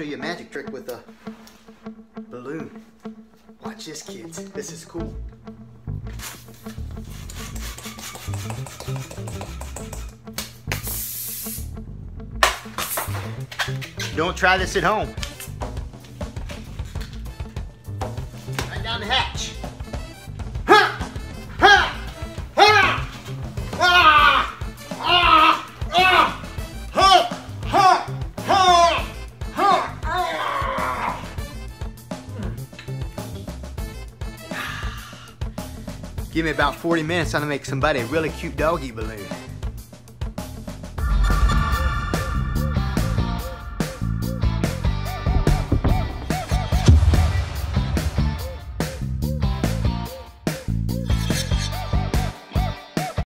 magic trick with a balloon. Watch this, kids. This is cool. Don't try this at home. Right down the hatch. Give me about 40 minutes, I'm gonna make somebody a really cute doggy balloon.